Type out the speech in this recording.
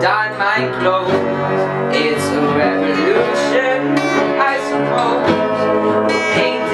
dye my clothes. It's a revolution, I suppose. Ain't